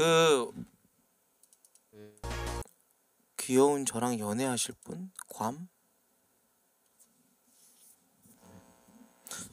그 귀여운 저랑 연애하실 분? 괌?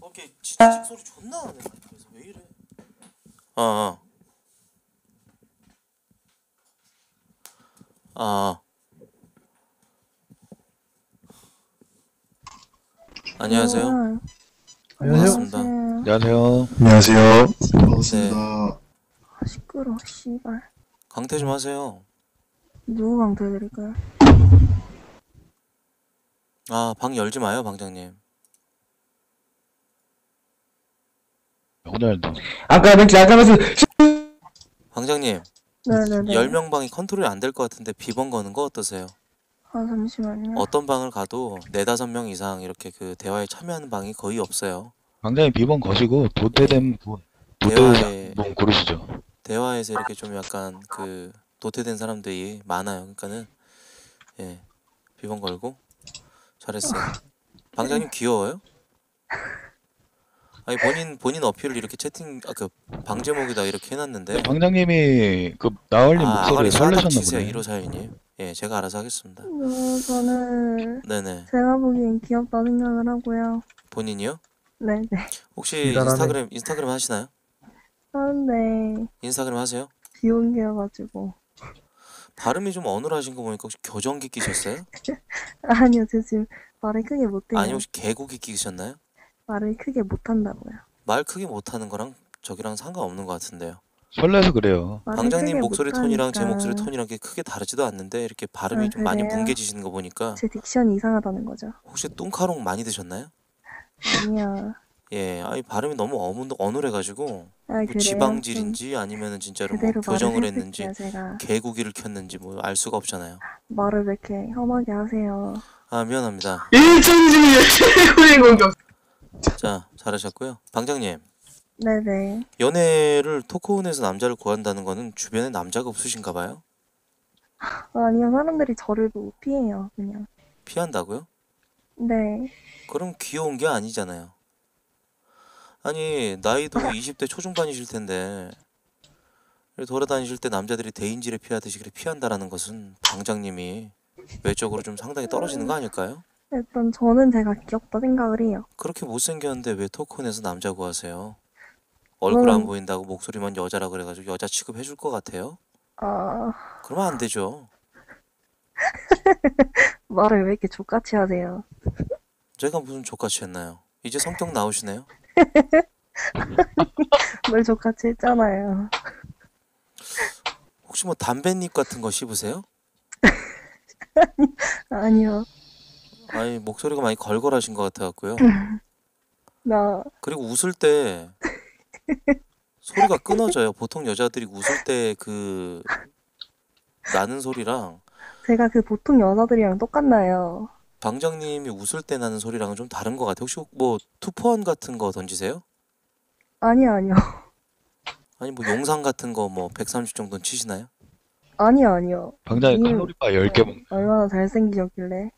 어, 걔 지지직 소리 존나 나네. 그래서 왜 이래? 어. 어. 아. 안녕하세요. 아, 반갑습니다. 안녕하세요. 안녕하세요. 안녕하세요. 네. 반갑습니다. 아, 시끄러, 씨발. 강퇴 좀 하세요. 누구 강퇴해드릴까요? 아, 방 열지 마요, 방장님. 오늘 아까 그 아까 무슨 방장님, 네네네. 10명 방이 컨트롤이 안 될 것 같은데 비번 거는 거 어떠세요? 아, 잠시만요. 어떤 방을 가도 네다섯 명 이상 이렇게 그 대화에 참여하는 방이 거의 없어요. 방장님 비번 거시고 도태된 분, 대화에 도태된 분 고르시죠. 대화에서 이렇게 좀 약간 그 도태된 사람들이 많아요. 그러니까는 예 비번 걸고 잘했어요. 방장님 귀여워요? 아니 본인 본인 어필을 이렇게 채팅 아 그 방 제목에다 이렇게 해놨는데 방장님이 그 나얼님 아 아가리 싹 설레셨나 치세요 보네. 1541님. 예 제가 알아서 하겠습니다. 어, 저는 네네 제가 보기엔 귀엽다 생각을 하고요. 본인이요? 네네. 혹시. 인스타그램 인스타그램 하시나요? 아, 네. 인스타그램 하세요? 비혼기여가지고. 발음이 좀 어눌하신 거 보니까 혹시 교정기 끼셨어요? 아니요, 저 지금 말을 크게 못해요. 아니 혹시 개고기 끼셨나요? 말을 크게 못한다고요. 말 크게 못하는 거랑 저기랑 상관없는 것 같은데요. 설레서 그래요. 말을 방장님 목소리 톤이랑 제 못하니까 목소리 톤이랑 게 크게 다르지도 않는데 이렇게 발음이 아, 좀 많이 그래요? 뭉개지시는 거 보니까 제 딕션이 이상하다는 거죠. 혹시 뚱카롱 많이 드셨나요? 아니야. 예, 아 이 발음이 너무 어문, 어눌해가지고 아, 뭐 그래요? 지방질인지 아니면은 진짜로 뭐 교정을 했는지 해볼게요, 제가. 개고기를 켰는지 뭐 알 수가 없잖아요. 말을 왜 이렇게 험하게 하세요. 아 미안합니다. 1층 중에 공격. 자 잘하셨고요. 방장님 네네. 연애를 토크온에서 남자를 구한다는 거는 주변에 남자가 없으신가 봐요? 아니요, 사람들이 저를 못 피해요, 그냥. 피한다고요? 네. 그럼 귀여운 게 아니잖아요. 아니 나이도 20대 초중반이실 텐데 돌아다니실 때 남자들이 대인지를 피하듯이 그렇게 피한다라는 것은 방장님이 외적으로 좀 상당히 떨어지는 거 아닐까요? 일단 저는 제가 귀엽다 생각을 해요. 그렇게 못생겼는데 왜 토크온에서 남자 구하세요? 얼굴 안 음. 보인다고 목소리만 여자라 그래가지고 여자 취급 해 줄 것 같아요? 아, 그러면 안 되죠. 말을 왜 이렇게 족같이 하세요? 제가 무슨 족같이 했나요? 이제 성격 나오시네요? 뭘 족같이 했잖아요. 혹시 뭐 담뱃잎 같은 거 씹으세요? 아니요. 아니 목소리가 많이 걸걸하신 것 같아갖고요. 나, 그리고 웃을 때 소리가 끊어져요. 보통 여자들이 웃을 때 그 나는 소리랑 제가 그 보통 여자들이랑 똑같나요? 방장님이 웃을 때 나는 소리랑은 좀 다른 것 같아요. 혹시 뭐 투포원 같은 거 던지세요? 아니요, 아니요. 아니 뭐 용상 같은 거 뭐 130 정도는 치시나요? 아니요, 아니요. 방장님 음. 칼로리바 10개 먹 얼마나 잘생기셨길래.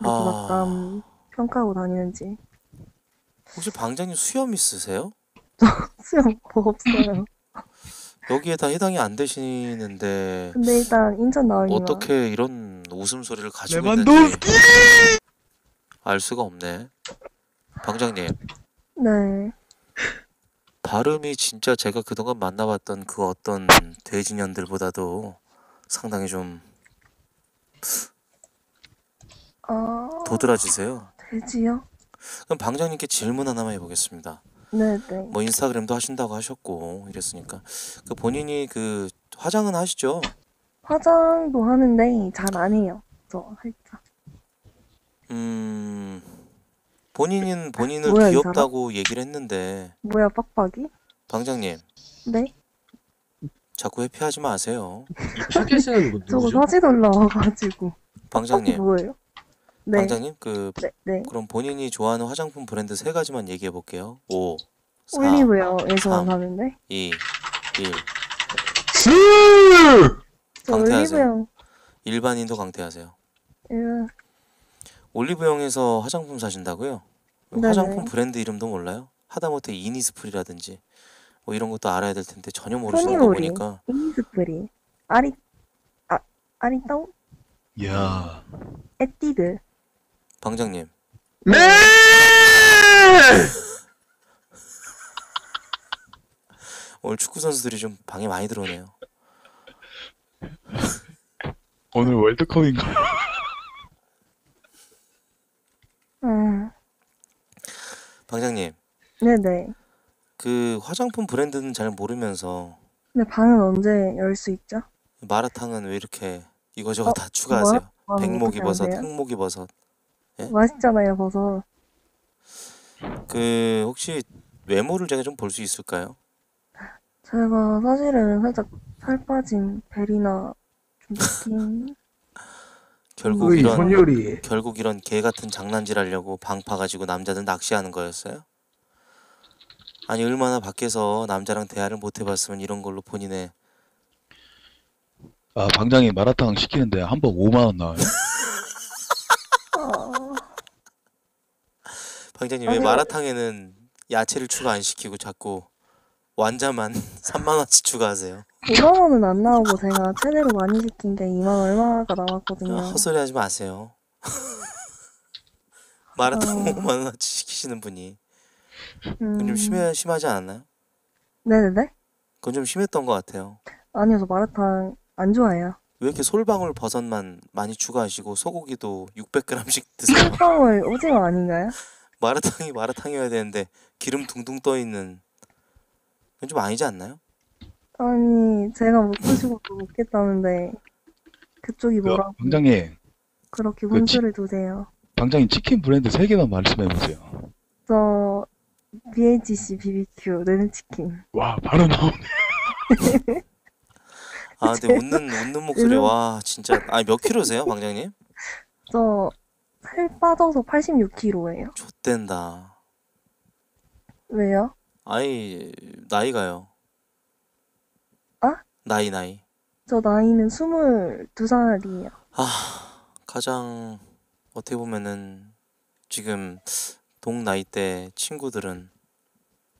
이렇게 아. 막감 평가하고 다니는지. 혹시 방장님 수염 있으세요? 수영 뭐 없어요. 여기에 다 해당이 안 되시는데 근데 일단 인천 나오니까. 어떻게 이런 웃음소리를 가지고! 있는지 알 수가 없네. 방장님 네. 발음이 진짜 제가 그동안 만나봤던 그 어떤 돼지년들보다도 상당히 좀 아, 도드라지세요. 돼지요? 그럼 방장님께 질문 하나만 해보겠습니다. 네 네. 뭐 인스타그램도 하신다고 하셨고 이랬으니까 그 본인이 그 화장은 하시죠? 화장도 하는데 잘 안 해요. 저 살짝. 음 본인은 본인을 뭐야, 이 귀엽다고 얘기를 했는데 뭐야, 빡빡이? 방장님 네? 자꾸 회피하지 마세요. 뭐 저거 누구죠? 사진 올라와가지고. 빡빡이 방장님 뭐예요? 네. 방장님 그 네, 네. 그럼 본인이 좋아하는 화장품 브랜드 세 가지만 얘기해 볼게요. 5 4 올리브영에서만 삼. 하는데? 2 1 저 강퇴하세요. 올리브영, 일반인도 강퇴하세요. 예, 올리브영에서 화장품 사신다고요? 네네. 화장품 브랜드 이름도 몰라요? 하다못해 이니스프리라든지 뭐 이런 것도 알아야 될 텐데 전혀 모르시는 거 토니모리, 보니까 이니스프리, 아리, 아, 아리따우, 이야. 에띠드. 방장님 네! 오늘 축구 선수들이 좀 방에 많이 들어오네요. 오늘 월드컵인가? 음, 방장님 네네. 그 화장품 브랜드는 잘 모르면서 근데 방은 언제 열 수 있죠? 마라탕은 왜 이렇게 이거저거 어, 다 추가하세요? 아, 백목이버섯, 어떻게 아세요? 흑목이 버섯. 맛있잖아요, 버섯. 그 혹시 외모를 제가 좀 볼 수 있을까요? 제가 사실은 살짝 살 빠진 베리나 좀 느낌. 결국 으이, 이런 손요리. 결국 이런 개 같은 장난질 하려고 방 파 가지고 남자들 낚시하는 거였어요? 아니 얼마나 밖에서 남자랑 대화를 못 해봤으면 이런 걸로 본인의 아, 방장이 마라탕 시키는데 한 번 5만 원 나와요. 방장님 왜 아니요. 마라탕에는 야채를 추가 안 시키고 자꾸 완자만 3만 원씩 추가하세요? 5만 원은 안 나오고 제가 최대로 많이 시킨 게 2만 얼마가 아, 나왔거든요. 헛소리 하지 마세요. 마라탕 어. 5만 원어치 시키시는 분이 그건 음, 좀 심해 심하지 않았나요? 네네네? 그건 좀 심했던 것 같아요. 아니요, 저 마라탕 안 좋아해요. 왜 이렇게 솔방울 버섯만 많이 추가하시고 소고기도 600g씩 드세요? 꿀빵을 오징어 아닌가요? 마라탕이 마라탕이어야 되는데 기름 둥둥 떠 있는 그건 좀 아니지 않나요? 아니, 제가 먹고 싶어도 먹겠다는데 그쪽이 그, 뭐라고 방장님, 그렇게 그 치- 혼수를 두세요. 방장님 치킨 브랜드 3개만 말씀해 보세요. 저 BHC BBQ 내는치킨. 와, 바로 나오네. 아 근데 웃는 웃는 목소리 와 진짜 아니 몇 킬로세요 방장님? 저 살 빠져서 86kg예요. 좆된다. 왜요? 아이 나이가요. 아? 나이 나이. 저 나이는 22살이에요. 아 가장 어떻게 보면은 지금 동 나이 때 친구들은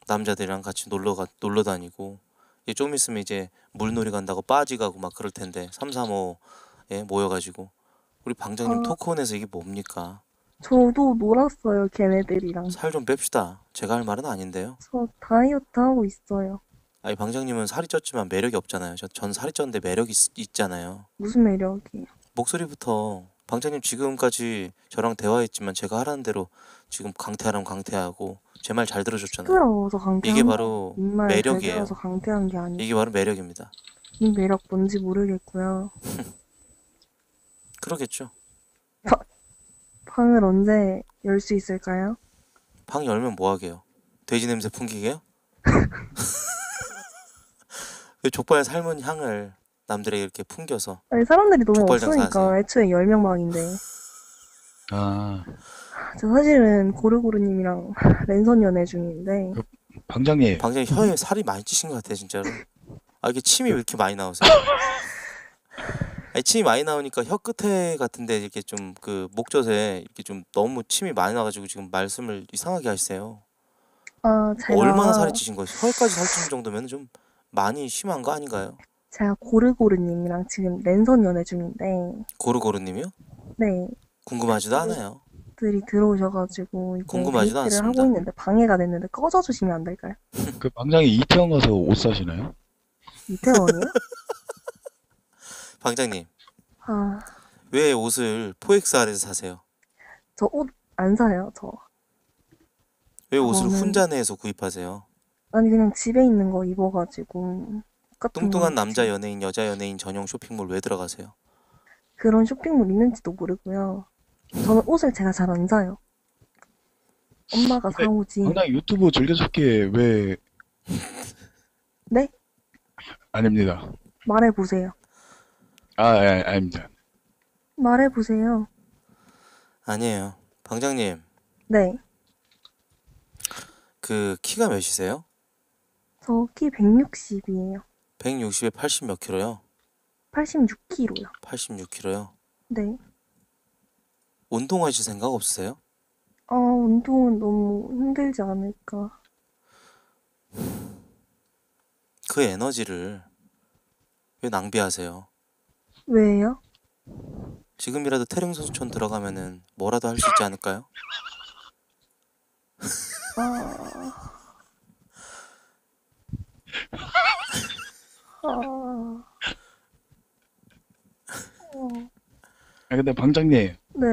남자들이랑 같이 놀러 가 놀러 다니고 이제 좀 있으면 이제 물놀이 간다고 빠지 가고 막 그럴 텐데 3, 4, 5에 모여가지고 우리 방장님 어. 토크온에서 이게 뭡니까? 저도 놀았어요, 걔네들이랑. 살 좀 뺍시다. 제가 할 말은 아닌데요. 저 다이어트 하고 있어요. 아니 방장님은 살이 쪘지만 매력이 없잖아요. 저, 전 살이 쪘는데 매력이 있, 있잖아요. 무슨 매력이에요? 목소리부터 방장님 지금까지 저랑 대화했지만 제가 하라는 대로 지금 강퇴하라면 강퇴하고 제 말 잘 들어줬잖아요. 시끄러워서 강퇴한 이게 거 바로 매력이에요. 강퇴한 게. 이게 바로 매력입니다. 이 매력 뭔지 모르겠고요. 그러겠죠. 방을 언제 열 수 있을까요? 방 열면 뭐 하게요? 돼지 냄새 풍기게요? 왜 족발 삶은 향을 남들에게 이렇게 풍겨서 아니, 사람들이 너무 족발 없으니까 장사하세요. 애초에 10명 방인데. 아, 저 사실은 고르고르님이랑 랜선 연애 중인데 방장님, 방장님 혀에 살이 많이 찌신 것 같아요 진짜로. 아 이게 침이 왜 이렇게 많이 나오세요? 아니 침이 많이 나오니까 혀 끝에 같은데 이렇게 좀 그 목젖에 이렇게 좀 너무 침이 많이 나가지고 지금 말씀을 이상하게 하시세요. 아 제가 얼마나 살이 찌신 거예요? 혀까지 살찌는 정도면 좀 많이 심한 거 아닌가요? 제가 고르고르님이랑 지금 랜선 연애 중인데 고르고르님이요? 네 궁금하지도 않아요. 들이 들어오셔가지고 이제 궁금하지도 데이트를 않습니다. 하고 있는데 방해가 됐는데 꺼져주시면 안 될까요? 그 방장이 이태원 가서 옷 사시나요? 이태원이요? 방장님 아 왜 옷을 포엑스알에서 사세요? 저 옷 안 사요 저 왜 옷을 저는- 혼자 내에서 구입하세요? 아니 그냥 집에 있는 거 입어가지고 똑같은 뚱뚱한 거 남자 연예인, 여자 연예인 전용 쇼핑몰 왜 들어가세요? 그런 쇼핑몰 있는지도 모르고요 저는 옷을 제가 잘 안 사요 엄마가 근데 사오지 방장이 유튜브 즐겨찾기에 왜 네? 아닙니다. 말해보세요 아, 아, 아닙니다. 말해보세요 아니에요. 방장님 네 그 키가 몇이세요? 저 키 160이에요 160에 80 몇 킬로요? 86kg요 86킬로요? 네 운동하실 생각 없으세요? 아, 운동은 너무 힘들지 않을까. 그 에너지를 왜 낭비하세요? 왜요? 지금이라도 태릉 선수촌 들어가면은 뭐라도 할 수 있지 않을까요? 아... 아... 어, 아, 근데 방장님, 네.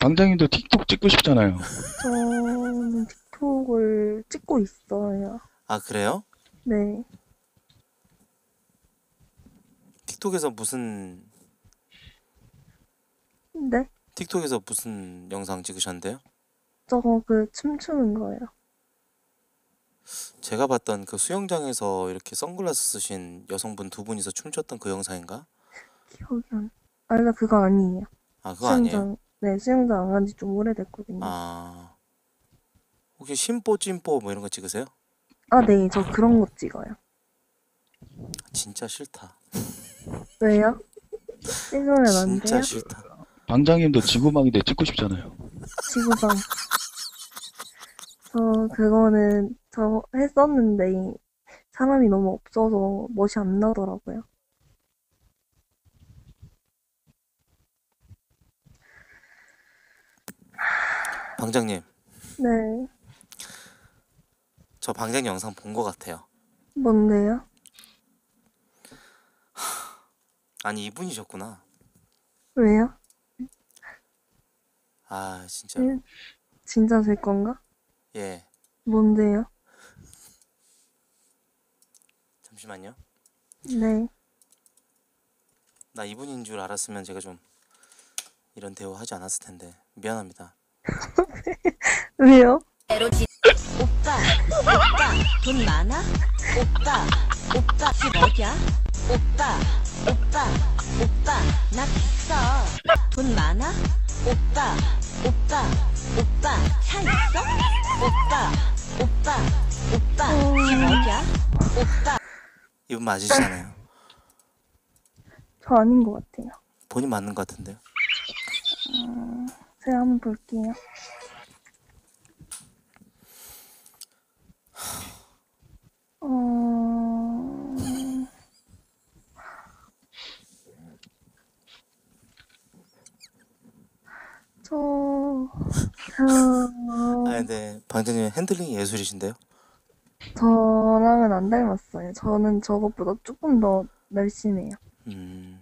방장님도 틱톡 찍고 싶잖아요. 저는 틱톡을 찍고 있어요. 아 그래요? 네. 틱톡에서 무슨 네? 틱톡에서 무슨 영상 찍으셨는데요? 저거 그 춤추는 거예요. 제가 봤던 그 수영장에서 이렇게 선글라스 쓰신 여성분 두 분이서 춤췄던 그 영상인가? 기억이 안... 아, 나 그거 아니에요. 아 그거 아니에요? 수영장, 네, 수영장 안 간 지 좀 오래됐거든요. 아, 아 혹시 심보 찜보 뭐 이런 거 찍으세요? 네, 저 그런 거 찍어요. 진짜 싫다. 왜요? 찍으면 안 진짜 돼요? 싫다. 방장님도 지구망인데 찍고 싶잖아요. 지구상. 저 그거는 저 했었는데 사람이 너무 없어서 멋이 안 나더라고요. 방장님, 네, 저 방장님 영상 본거 같아요. 뭔데요? 아니 이분이셨구나. 왜요? 아 진짜 네. 진짜 제 건가? 예 뭔데요? 잠시만요. 네, 나 이분인 줄 알았으면 제가 좀 이런 대우 하지 않았을 텐데 미안합니다. 왜요? 에로 지 오빠 오빠 돈 많아? 오빠 오빠 집 어디야? 오빠 오빠 오빠 나 비싸 돈 많아? 오빠 오빠 오빠 차 있어? 오빠 오빠 오빠 집 어디야? 오빠 이분 맞으시잖아요. 저 아닌 것 같아요. 본인 맞는 것 같은데요. 제가 한번 볼게요. 어... 저, 저, 아 근데 방장님 예술이신데요. 저랑은 안 닮았어요. 저는 저것보다 조금 더 날씬해요. 음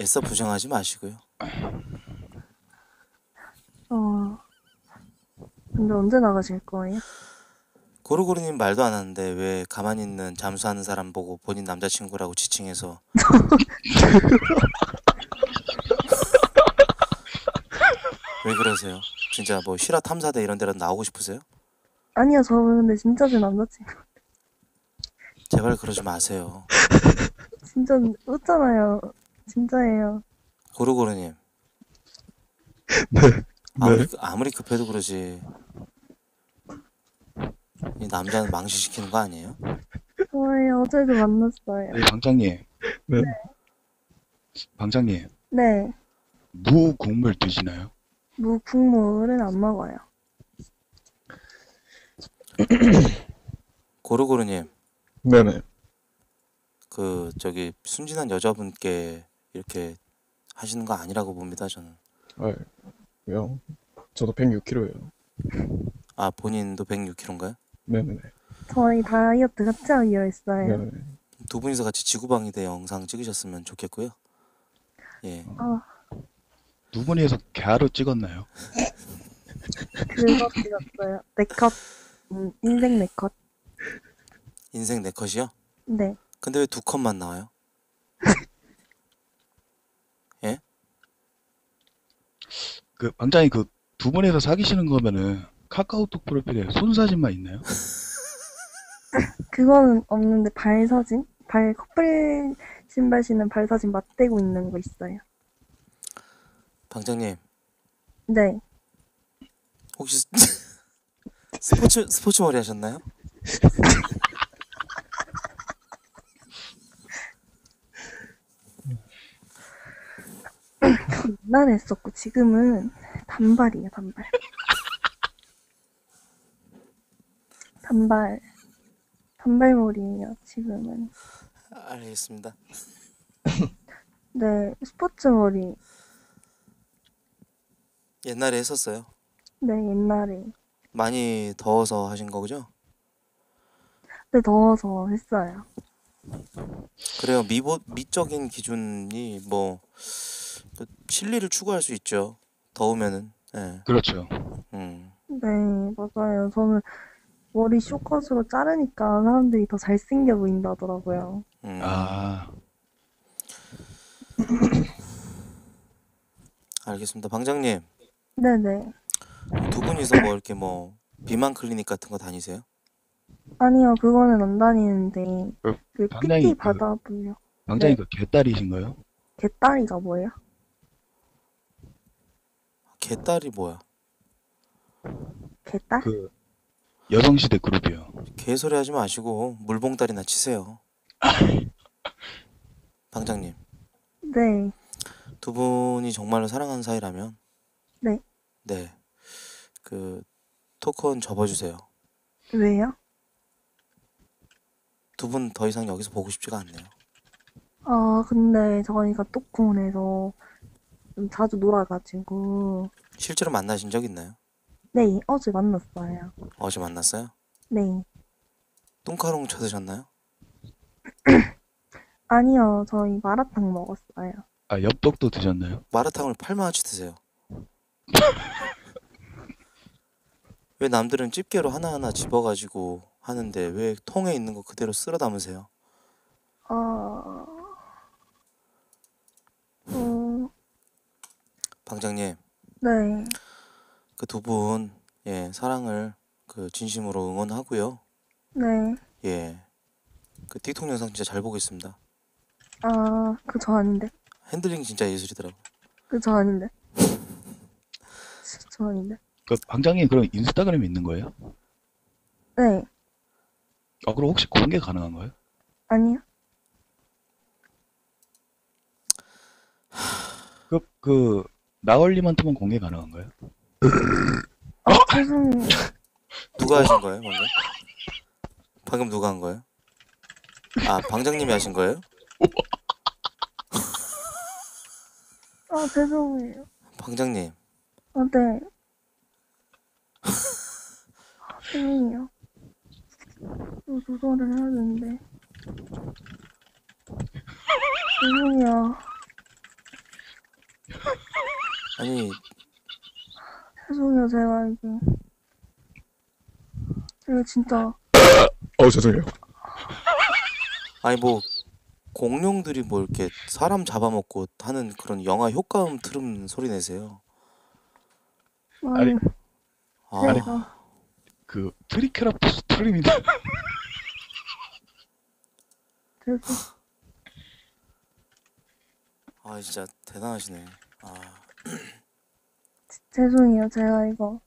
애써 부정하지 마시고요. 어, 근데 언제 나가실 거예요? 고루고루님 말도 안 하는데 왜 가만히 있는 잠수하는 사람 보고 본인 남자친구라고 지칭해서 왜 그러세요? 진짜 뭐 실화 탐사대 이런 데라도 나오고 싶으세요? 아니요, 저 근데 진짜 제 남자친구. 제발 그러지 마세요. 진짜 웃잖아요. 진짜예요. 고루고루님 네. 아무리, 아무리 급해도 그러지 이 남자는 망신시키는 거 아니에요? 좋아요. 어제도 만났어요. 네, 방장님. 네. 방장님, 네. 무 국물 드시나요? 무 국물은 안 먹어요. 고루고루님 네네. 그 저기 순진한 여자분께 이렇게 하시는 거 아니라고 봅니다 저는 아, 왜요? 저도 106kg예요. 아 본인도 106kg인가요? 네네네. 저희 다이어트 같이 하기로 했어요. 네네네. 두 분이서 같이 지구방위대 영상 찍으셨으면 좋겠고요 예 아, 두 분이서 갸로 찍었나요? 그거 찍었어요. 네 컷. 음, 인생 네 컷. 인생 네 컷이요? 네. 근데 왜 두 컷만 나와요? 그 방장님 그두 분이서 사귀시는 거면은 카카오톡 프로필에 손 사진만 있나요? 그거는 없는데 발 사진? 발 커플 신발 신는 발 사진 맞대고 있는 거 있어요. 방장님 네. 혹시 스포츠 스포츠 머리 하셨나요? 옛날에 했었고 지금은 단발이에요, 단발. 단발. 단발머리예요, 지금은. 알겠습니다. 네, 스포츠 머리. 옛날에 했었어요. 네, 옛날에. 많이 더워서 하신 거죠? 네, 더워서 했어요. 그래요. 미보, 미적인 기준이 뭐또 실리를 추구할 수 있죠. 더우면은. 예. 그렇죠. 음. 네, 맞아요. 저는 머리 쇼컷으로 자르니까 사람들이 더 잘생겨 보인다더라고요. 음. 아, 알겠습니다. 방장님, 네네. 두 분이서 뭐 이렇게 뭐 비만 클리닉 같은 거 다니세요? 아니요, 그거는 안 다니는데, 그그 방장이 PT 그- 받아보려. 방장이 네. 그 개딸이신가요? 개딸이가 뭐예요? 개딸이 뭐야? 개딸? 그 여성시대 그룹이요. 개소리 하지 마시고 물봉다리나 치세요. 방장님, 네. 두 분이 정말로 사랑하는 사이라면 네. 네. 그 토큰 접어주세요. 왜요? 두 분 더 이상 여기서 보고 싶지가 않네요. 아, 근데 저희가 똑콘에서 좀 자주 놀아가지고, 실제로 만나신 적 있나요? 네, 어제 만났어요. 어제 만났어요? 네. 뚱카롱 쳐드셨나요? 아니요, 저희 마라탕 먹었어요. 아, 엽떡도 드셨나요? 마라탕을 팔만원치 드세요. 왜 남들은 집게로 하나하나 집어가지고 하는데 왜 통에 있는 거 그대로 쓸어 담으세요? 아, 어, 방장님, 네. 그 두 분, 예, 사랑을 그 진심으로 응원하고요. 네. 예, 그 틱톡 영상 진짜 잘 보고 있습니다. 아, 그 저 아닌데. 핸들링 진짜 예술이더라고. 그 저 아닌데. 저 아닌데. 그 방장님 그럼 인스타그램이 있는 거예요? 네. 아, 그럼 혹시 공개 가능한가요? 아니요. 그, 그, 나얼님한테만 공개 가능한가요? 아, 죄송해요. 누가 하신 거예요, 방금? 방금 누가 한 거예요? 아, 방장님이 하신 거예요? 아, 죄송해요. 방장님, 아, 네. 아, 죄송해요. 또 조절을 해야 되는데. 죄송해요. 아니 죄송해요, 제가 이게. 제가 진짜. 어, 죄송해요. 아니 뭐 공룡들이 뭐 이렇게 사람 잡아먹고 하는 그런 영화 효과음 틀음 소리 내세요. 아니, 아니, 아, 제가. 그, 트리케라토스. 죄송. 아 진짜 대단하시네. 아, 죄송해요, 제가 이거.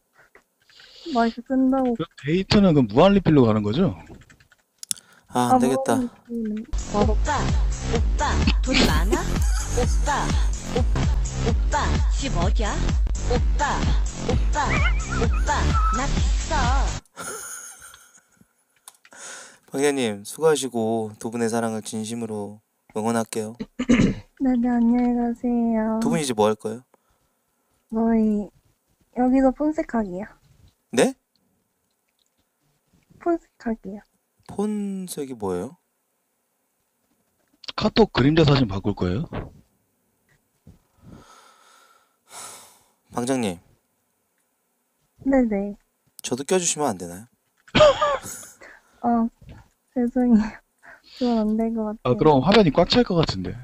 마이크 끈다고. 그 데이트는 그 무한 리필로 가는 거죠? 아, 안 되겠다. 모르겠는- 오빠, 오빠, 돈 많아? 오빠, 오, 오빠, 집 어디야? 오빠, 오빠, 오빠, 나 있어. 방장님 수고하시고 두 분의 사랑을 진심으로 응원할게요. 네네, 안녕히 가세요. 두 분이 이제 뭐 할 거예요? 저희, 여기서 폰색하기요. 네? 폰색하기요. 폰색이 뭐예요? 카톡 그림자 사진 바꿀 거예요? 방장님, 네네. 저도 껴주시면 안 되나요? 아, 죄송해요. 그건 안 될 것 같아요. 아, 그럼 화면이 꽉 찰 것 같은데.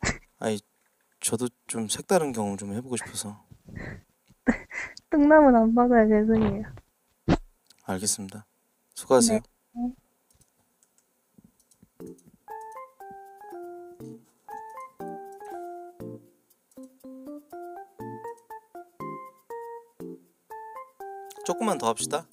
아니 저도 좀 색다른 경험 좀 해보고 싶어서 뜬남은 안 받아요, 죄송해요. 알겠습니다. 수고하세요. 네. 조금만 더 합시다.